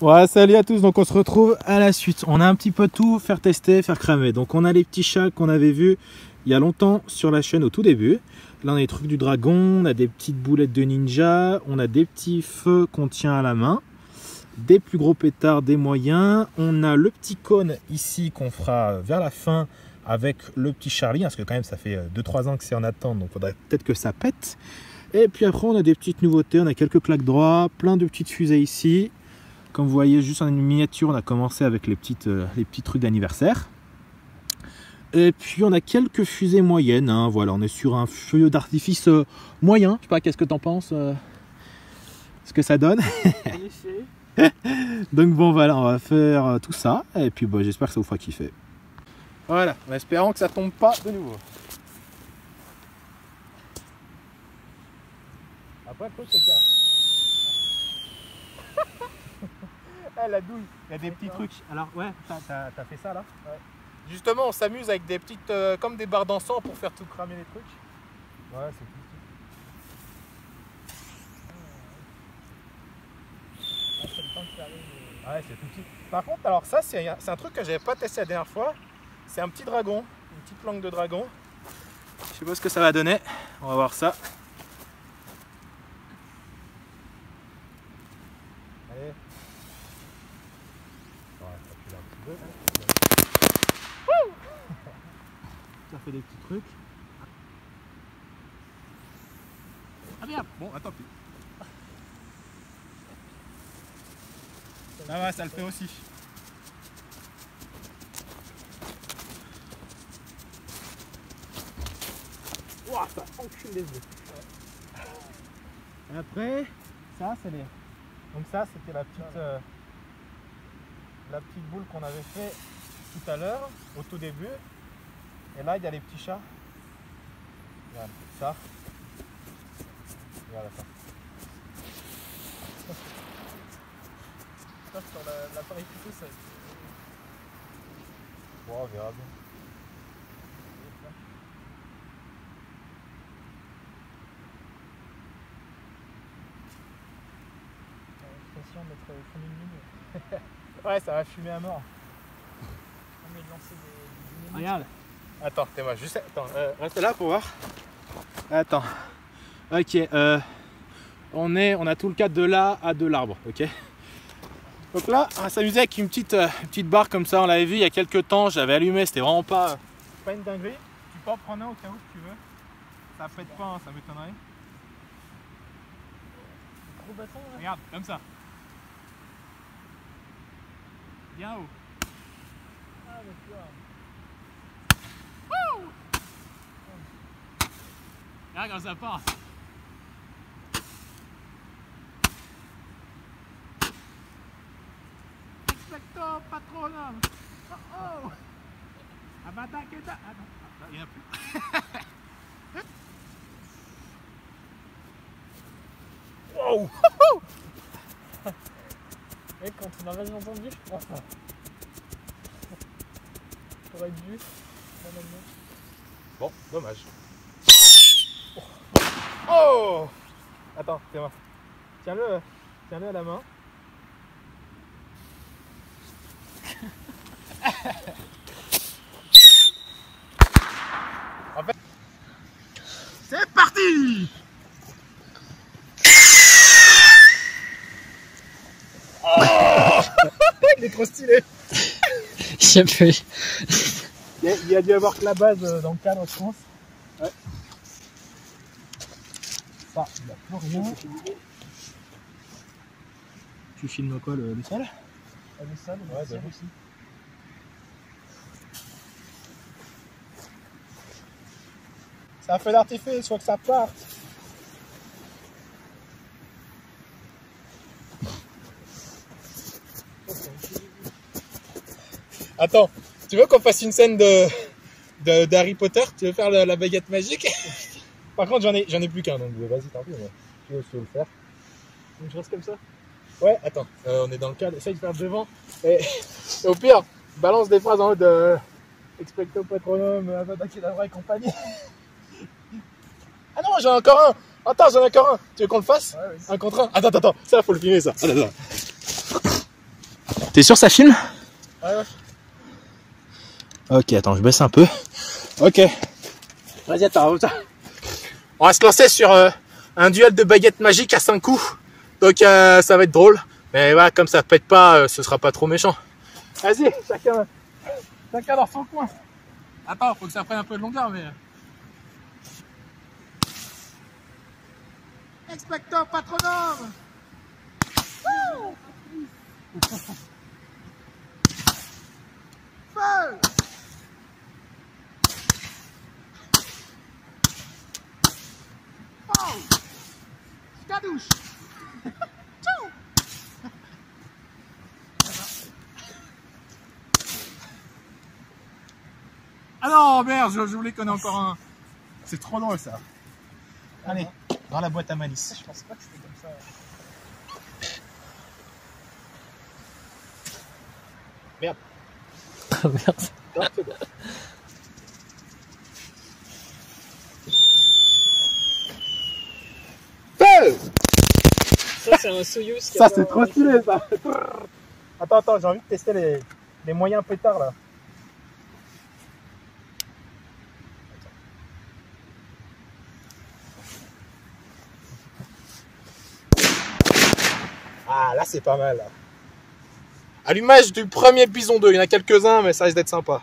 Ouais, salut à tous, donc on se retrouve à la suite. On a un petit peu tout, faire tester, faire cramer. Donc on a les petits chats qu'on avait vus il y a longtemps sur la chaîne au tout début. Là on a les trucs du dragon, on a des petites boulettes de ninja, on a des petits feux qu'on tient à la main, des plus gros pétards, des moyens. On a le petit cône ici qu'on fera vers la fin avec le petit Charlie, parce que quand même ça fait 2-3 ans que c'est en attente, donc faudrait peut-être que ça pète. Et puis après on a des petites nouveautés, on a quelques claques droits, plein de petites fusées ici. Comme vous voyez, juste en miniature, on a commencé avec les, petites, euh, les petits trucs d'anniversaire. Et puis on a quelques fusées moyennes. Hein, voilà, on est sur un feu d'artifice euh, moyen. Je sais pas, qu'est-ce que t'en penses euh, Ce que ça donne Donc bon, voilà, on va faire tout ça. Et puis bon, j'espère que ça vous fera kiffer. Voilà, en espérant que ça tombe pas de nouveau. Après, c'est Ah, la douille. Il y a des petits trucs. Alors, ouais, t'as as fait ça là ouais. Justement, on s'amuse avec des petites. Euh, comme des barres d'encens pour faire tout cramer les trucs. Ouais, c'est tout petit. Ouais, c'est tout petit. Par contre, alors ça, c'est un truc que j'avais pas testé la dernière fois. C'est un petit dragon, une petite langue de dragon. Je sais pas ce que ça va donner. On va voir ça. Allez. Ça fait des petits trucs. Ah bien Bon, attends. Ah ouais, ça le fait aussi. Ouah, ça encule les yeux. Après, ça, c'est les. Donc ça, c'était la petite. Euh, la petite boule qu'on avait fait tout à l'heure, au tout début. Et là, il y a les petits chats. Regarde, ça. Regarde ça. Ça, sur l'appareil photo, ça. Bon, on verra bien. L'impression d'être au fond d'une ligne. Ouais, ça va fumer à mort. On est lancé des, des Regarde. Attends, t'es-moi juste. Attends, euh, reste là pour voir. Attends. Ok, euh, on, est, on a tout le cas de là à de l'arbre, ok? Donc là, on va s'amuser avec une petite, euh, petite barre comme ça, on l'avait vu il y a quelques temps, j'avais allumé, c'était vraiment pas, pas une dinguerie. Tu peux en prendre un au cas où si tu veux. Ça pète pas, hein, ça m'étonnerait. Gros bâton là. Regarde, comme ça. Bien haut. Ah, Wouh Regarde quand ça passe. Expecto patronum. Oh oh. Abada keda. Ah non, ah, il n'y en a plus. wow Et quand on n'a rien entendu, je crois pas. J'aurais dû. Bon, dommage. Oh Attends, tiens-moi. Tiens-le tiens-le à la main. en fait... C'est parti il est trop stylé. J'ai pu. Il, il y a dû avoir que la base euh, dans le cadre, je pense. Ouais. Ça, il a plus rien. Tu filmes quoi, le, le sol ah, Le sol, ouais, bah, aussi. C'est un feu d'artifice, faut que ça parte. Attends, tu veux qu'on fasse une scène de d'Harry Potter? Tu veux faire la, baguette magique? Par contre, j'en ai, j'en ai plus qu'un, donc vas-y, tant pis, moi. Tu veux, le faire Donc je reste comme ça Ouais, attends, euh, on est dans le cadre, essaye de faire devant. Et, au pire, balance des phrases en mode euh, Expecto Patronum, Avada Kedavra et compagnie. ah non, j'en ai encore un Attends, j'en ai encore un Tu veux qu'on le fasse Un contre un Attends, attends, attends, ça, faut le filmer, ça. Attends, attends. T'es sûr ça filme Ouais, ouais. Ok, attends, je baisse un peu. Ok. Vas-y, attends, attends. On va se lancer sur euh, un duel de baguettes magiques à 5 coups. Donc euh, ça va être drôle. Mais voilà, comme ça pète pas, euh, ce sera pas trop méchant. Vas-y, chacun, chacun dans son coin. Attends, faut que ça prenne un peu de longueur, mais. Expecto patronum Feu Ah non, merde, je, je voulais qu'on ait encore un. C'est trop drôle ça. Allez, dans la boîte à malice. Je pensais pas que c'était comme ça. Ah, merde. Ça, c'est un Soyuz. Ça c'est trop stylé ça Attends, attends, j'ai envie de tester les, les moyens pétards là. Ah là c'est pas mal là. Allumage du premier bison 2, il y en a quelques-uns mais ça risque d'être sympa.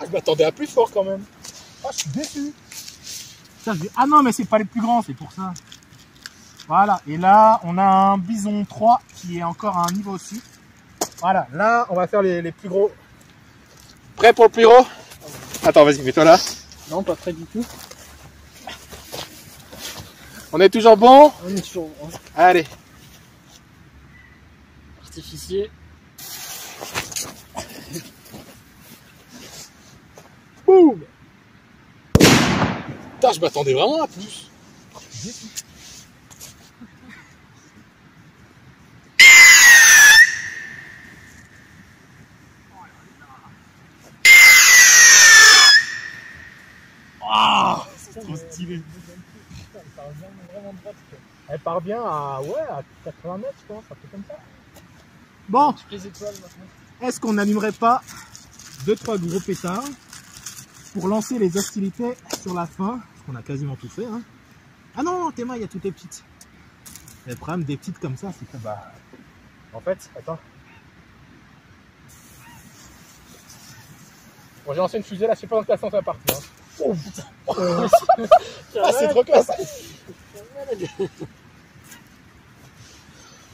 Ah, je m'attendais à plus fort quand même. Ah, je suis déçu. Ça, je dis, ah non, mais c'est pas les plus grands, c'est pour ça. Voilà, et là, on a un bison 3 qui est encore à un niveau au-dessus. Voilà, là, on va faire les, les plus gros. Prêt pour le plus gros? Attends, vas-y, mets-toi là. Non, pas près du tout. On est toujours bon? On est toujours en Allez. artificier. Boum Putain, je m'attendais vraiment à plus. Ah, c'est trop stylé. Elle part bien à, ouais, à 80 mètres, je pense, un peu comme ça. Bon, est-ce qu'on n'allumerait pas deux trois gros pétards? Pour lancer les hostilités sur la fin Parce qu'on a quasiment tout fait. Hein. Ah non, Théma, il y a toutes les petites. Le problème des petites comme ça, c'est que bah. En fait, attends. Bon, j'ai lancé une fusée là, je sais pas dans quel sens ça va partir. hein. Oh putain Ah, c'est trop classe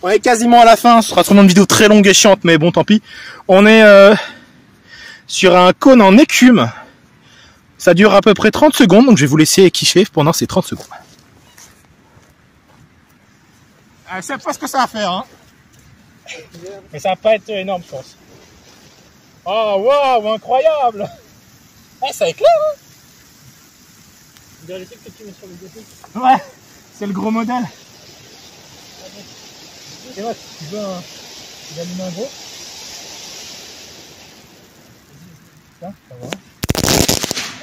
On est quasiment à la fin, ce sera sûrement une vidéo très longue et chiante, mais bon tant pis. On est euh, sur un cône en écume. Ça dure à peu près 30 secondes, donc je vais vous laisser kiffer pendant ces 30 secondes. Euh, c'est pas ce que ça va faire, hein. Mais ça va pas être énorme, je pense. Oh, waouh, incroyable Eh, ça éclaire, hein que tu mets sur le côté. Ouais, c'est le gros modèle. Et ouais, tu veux un, tu veux allumer un gros. Tiens, ça va.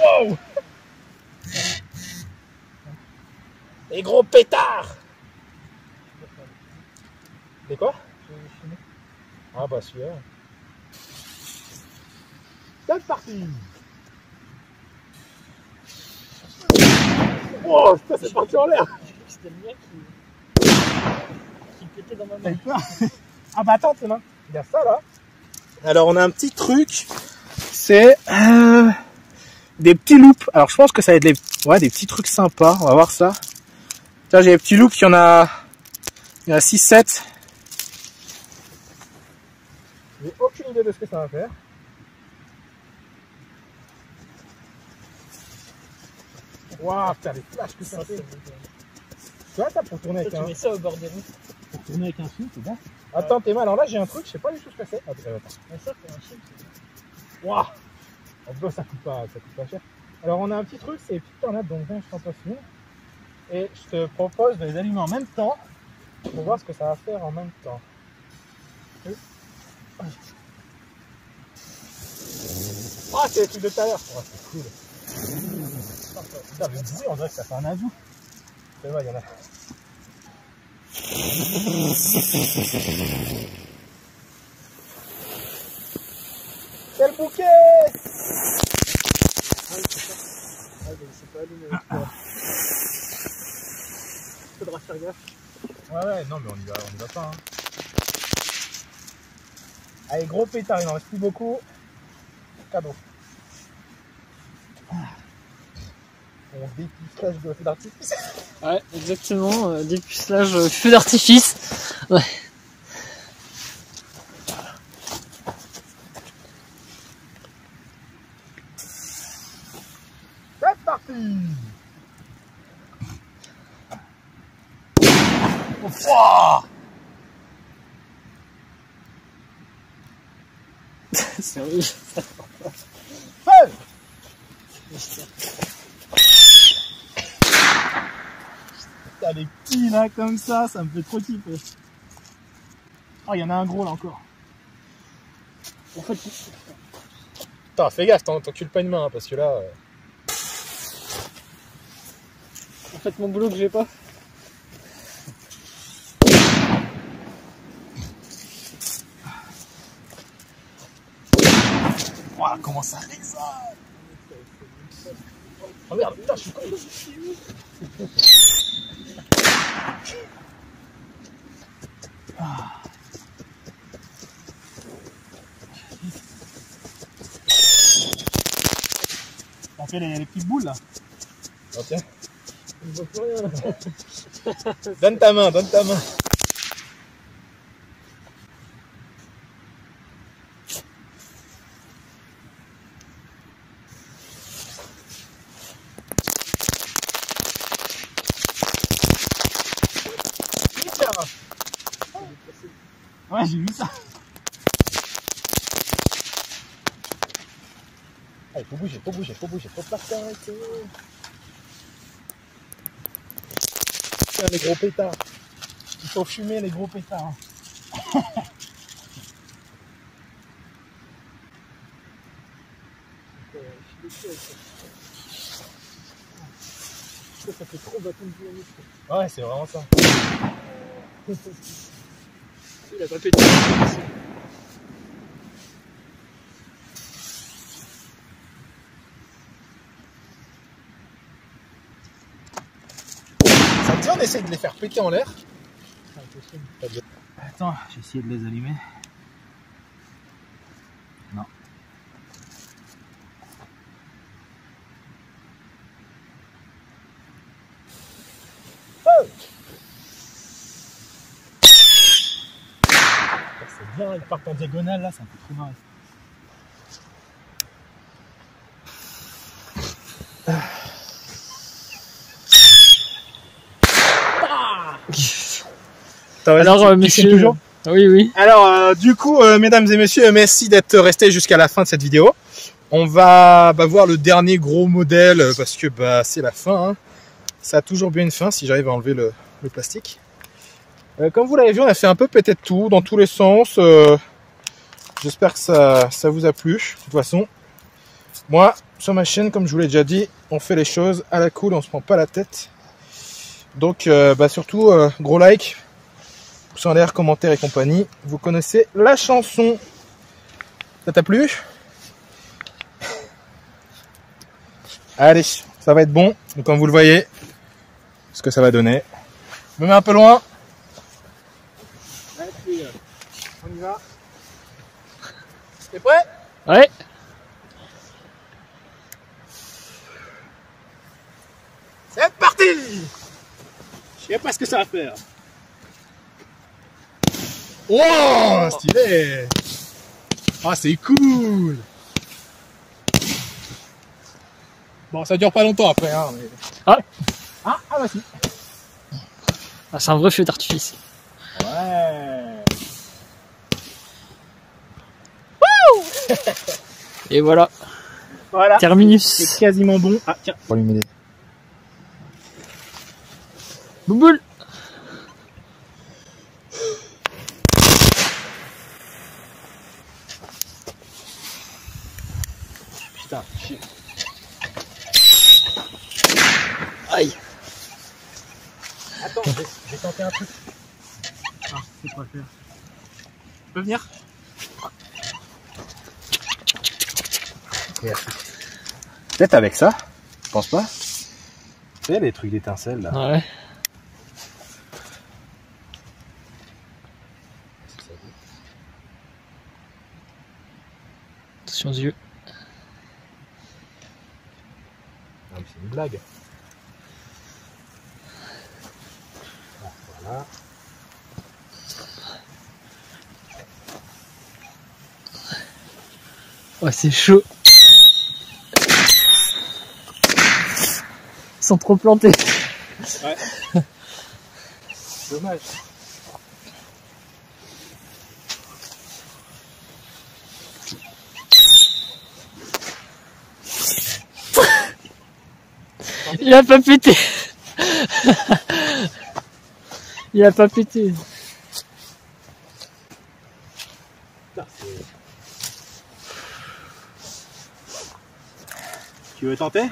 Wow Les gros pétards C'est quoi? Ah bah celui-là. C'est parti Oh, putain, c'est parti en l'air C'était le mien qui. qui pétait dans ma main. Ah bah attends, Théma, il y a ça là. Alors on a un petit truc, c'est euh, des petits loops. Alors je pense que ça va être des, ouais, des petits trucs sympas, on va voir ça. Tiens, j'ai des petits loops, il y en a, il y en a 6-7. J'ai aucune idée de ce que ça va faire. Waouh, putain, les flashs que ça fait. Tu vois, ça pour tourner avec un... tu mets ça au bord des routes. Pour tourner avec un film, c'est bien. Attends, Théma, alors là j'ai un truc, je sais pas du tout ce que c'est. Attends, attends. Mais ça, c'est un film. c'est- Waouh En plus, ça coûte pas, ça coûte pas cher. Alors on a un petit truc, c'est les petites tornades, donc viens, je t'en passe une. Et je te propose de les allumer en même temps pour voir ce que ça va faire en même temps. Ah, c'est les trucs de tout c'est cool. Putain, le bruit, on dirait que ça fait un ajout. C'est vrai, il y en a. Quel bouquet Faudra faire Ouais, ouais, non, mais on y va, on y va pas. Hein. Allez, gros pétard, il n'en reste plus beaucoup. Cadeau. On dépistage de feu d'artifice. Ouais, exactement. Euh, dépucelage feu d'artifice. Ouais. C'est parti Oh, fouah Sérieux. Feu T'as des petits là comme ça, ça me fait trop kiffer. Oh, il y en a un gros là encore. En fait, Putain, fais gaffe, t'en t'encules pas une main hein, parce que là. euh, en fait, mon boulot que j'ai pas. Ouah, comment ça résonne Oh merde, putain, je suis con Ah. On fait les, les petites boules là. Tiens. Je vois plus rien là. Donne ta main, donne ta main. Ouais, j'ai vu ça. Ah, il faut bouger, faut bouger, faut pas s'arrêter. Les gros pétards. Il faut fumer les gros pétards. Ça fait trop bâton de. Ouais, c'est vraiment ça. Il a pas pété. On essaye de les faire péter en l'air. Attends, j'ai essayé de les allumer. Non. C'est bien, ils partent en diagonale là, ça me fait trop marrer. Alors, euh, monsieur. toujours Oui, oui. Alors, euh, du coup, euh, mesdames et messieurs, merci d'être restés jusqu'à la fin de cette vidéo. On va bah, voir le dernier gros modèle parce que bah, c'est la fin. hein. Ça a toujours bien une fin si j'arrive à enlever le, le plastique. Euh, comme vous l'avez vu, on a fait un peu peut-être tout dans tous les sens. euh, J'espère que ça, ça vous a plu. De toute façon, moi, sur ma chaîne, comme je vous l'ai déjà dit, on fait les choses à la cool, on se prend pas la tête. Donc, euh, bah, surtout, gros like, pouce en l'air, commentaires et compagnie. Vous connaissez la chanson. Ça t'a plu? Allez, ça va être bon. Donc, comme vous le voyez, ce que ça va donner. Je me mets un peu loin. Allez, puis, on y va. T'es prêt? Ouais. C'est parti Je sais pas ce que ça va faire. Oh, stylé Ah, c'est cool Bon, ça dure pas longtemps après, hein, mais... Ah. Ah, ah bah si Ah, c'est un vrai feu d'artifice. Ouais Et voilà. Voilà C'est Terminus. quasiment bon. Ah, tiens, pour lui m'aider. Bouboule. Putain, chier. Aïe. Attends, je vais, je vais tenter un truc. Ah, je sais pas faire. Tu peux venir Merci. Peut-être avec ça Je pense pas? Tu sais, les trucs d'étincelles là. Ouais. Attention aux yeux. Non, mais c'est une blague. Ah, Voilà. Ouais, c'est chaud. Sont trop plantés. Dommage. Il a pas pété. Il a pas pété. Tu veux tenter?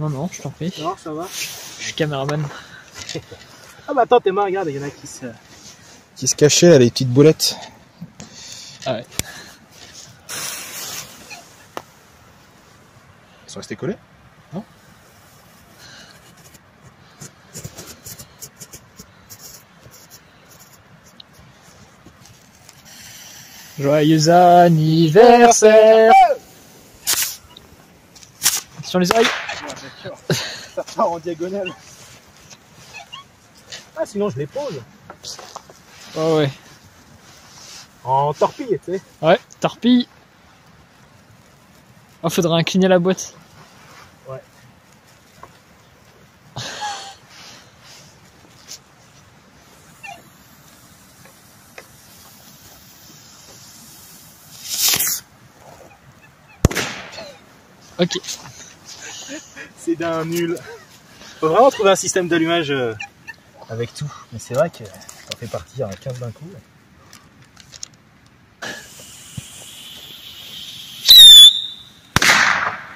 Non, non, je t'en prie. Non, ça va. Je suis caméraman. Ah bah attends, tes mains, regarde, il y en a qui se... Qui se cachaient là, les petites boulettes. Ah ouais. Ils sont restés collés? Non? Joyeux anniversaire Sur les oreilles Ça part en diagonale. Ah, sinon je les pose. Ouais, ouais. En torpille, tu sais. Ouais, torpille. Oh, faudrait incliner la boîte. Ouais. Ok. C'est d'un nul. Faut vraiment trouver un système d'allumage euh, avec tout. Mais c'est vrai que ça fait partir à 15 d'un coup.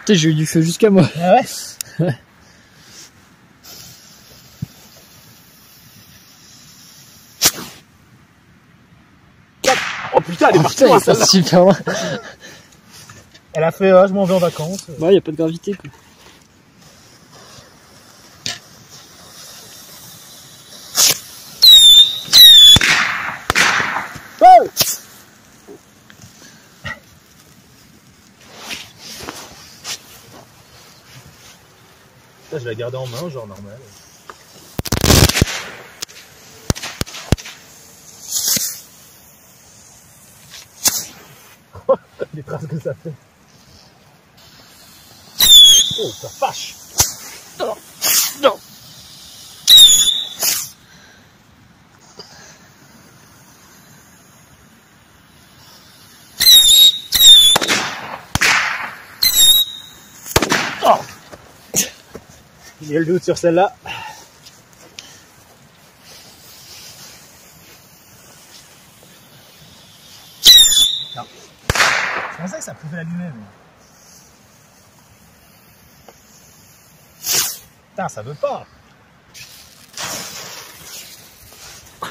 Putain, j'ai eu du feu jusqu'à moi. Ah ouais? Oh putain, elle est Oh, partie putain, loin, super loin. Elle a fait ah, je m'en vais en vacances. Bah, y a pas de gravité, quoi. Oh Ça, je vais la garder en main, genre normal. Les traces que ça fait. Oh, ça fâche Non. Il y a le doute sur celle-là. Je pensais que ça pouvait l'allumer, mais... Putain, ça veut pas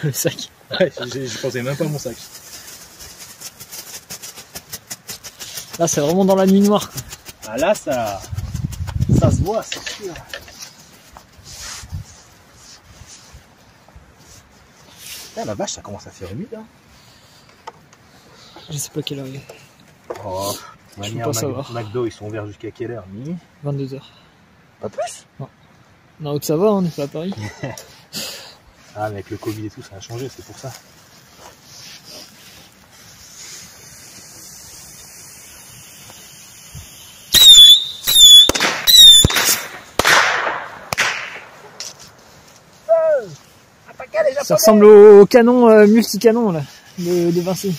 Le sac. Ouais, j'ai- je pensais même pas à mon sac. Là, c'est vraiment dans la nuit noire, quoi. Ah là, ça... Ça se voit, c'est sûr. Ah, la vache, ça commence à faire humide, hein. Je sais pas quelle heure il est. Oh, peux manière pas Mac- savoir. McDo, ils sont ouverts jusqu'à quelle heure Minuit? 22h. Pas plus? Non, Haute-Savoie, on est pas à Paris. Ah, mais avec le Covid et tout, ça a changé, c'est pour ça. Ça ressemble au canon euh, multicanon, là, de, de Vinci.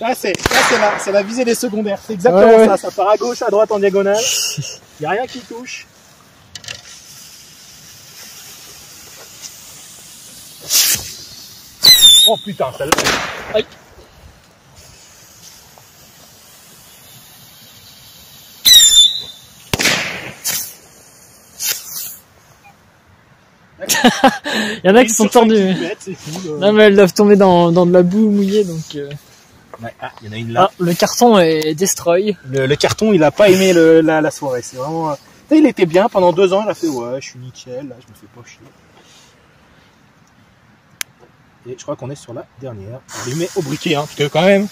Là, c'est la, c'est la visée des secondaires. C'est exactement Ouais, ouais. ça. Ça part à gauche, à droite, en diagonale. Il a rien qui touche. Oh putain, celle-là. Il y en a qui sont tordus. Non mais elles doivent tomber dans, dans de la boue mouillée donc. euh. Ouais, ah, il y en a une là. Ah, le carton est destroy. Le, le carton, il a pas aimé le, la, la soirée. C'est vraiment. euh, il était bien pendant deux ans. Il a fait ouais, je suis nickel. Là, je me fais pas chier. Et je crois qu'on est sur la dernière. On lui met au briquet, hein, parce que quand même.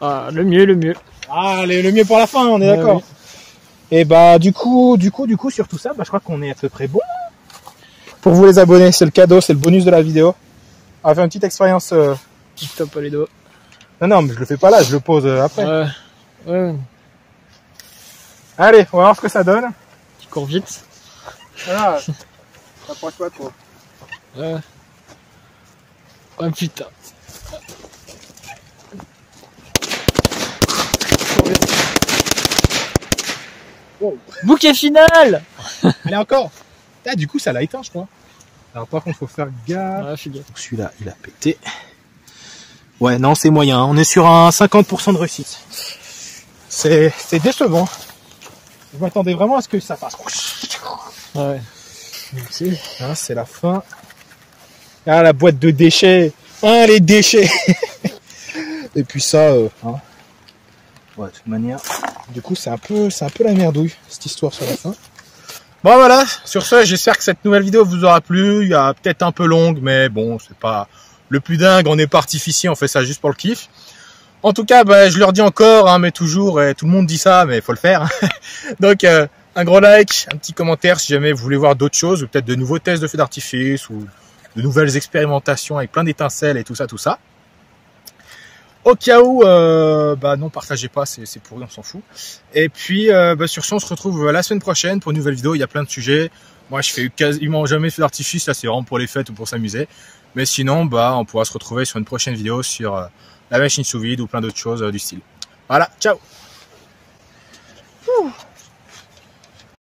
Ah, le mieux, le mieux. Ah, le, le mieux pour la fin, on est d'accord. oui. Et bah du coup, du coup, du coup, sur tout ça, bah, je crois qu'on est à peu près bon. Pour vous les abonnés, c'est le cadeau, c'est le bonus de la vidéo. On va faire une petite expérience. euh, Tu te tapes pas les doigts. Non, non, mais je le fais pas là, je le pose euh, après. Ouais. Ouais, Allez, on va voir ce que ça donne. tu cours vite. Voilà. T'approches pas trop. Ouais. Oh putain. Wow. Bouquet final Allez, encore. Ah, du coup, ça l'a éteint, je crois. Alors, par contre, faut faire gaffe. Ouais, celui-là, il a pété. Ouais, non, c'est moyen. On est sur un 50% de réussite. C'est, c'est décevant. Je m'attendais vraiment à ce que ça fasse. Ouais. Merci. Hein, c'est la fin. Ah, la boîte de déchets. Ah, les déchets. Et puis ça, euh, hein. Ouais, de toute manière. Du coup, c'est un peu, c'est un peu la merdouille, cette histoire sur la fin. Bon, voilà. Sur ce, j'espère que cette nouvelle vidéo vous aura plu. Il y a peut-être un peu longue, mais bon, c'est pas le plus dingue. On n'est pas artificier, on fait ça juste pour le kiff. En tout cas, bah, je leur dis encore, hein, mais toujours, et tout le monde dit ça, mais il faut le faire. Donc, euh, un gros like, un petit commentaire si jamais vous voulez voir d'autres choses, ou peut-être de nouveaux tests de feux d'artifice, ou de nouvelles expérimentations avec plein d'étincelles et tout ça, tout ça. Au cas où, euh, bah non, partagez pas, c'est pourri, on s'en fout. Et puis, euh, bah, sur ce, on se retrouve la semaine prochaine pour une nouvelle vidéo. Il y a plein de sujets. Moi, je fais quasiment jamais feux d'artifice. Là, c'est vraiment pour les fêtes ou pour s'amuser. Mais sinon, bah, on pourra se retrouver sur une prochaine vidéo sur euh, la machine sous vide ou plein d'autres choses euh, du style. Voilà, ciao